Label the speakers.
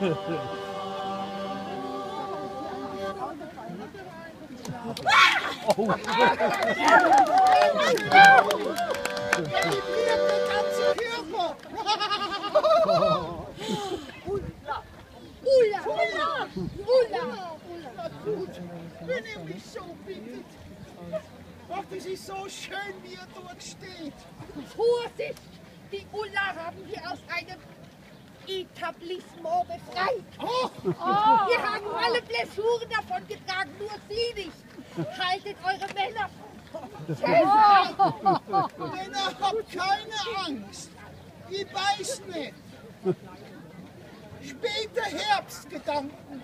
Speaker 1: oh.
Speaker 2: Wenn ihr mich so bittet. Ach, das ist so schön, wie er dort steht.
Speaker 1: Vorsicht! Die Ulla haben wir aus einem Etablissement befreit.
Speaker 2: Oh,
Speaker 1: Wir haben alle Blessuren davon getragen, nur Sie nicht. Haltet eure Männer fest.
Speaker 2: Männer, habt keine Angst. Ich weiß nicht. Später Herbstgedanken.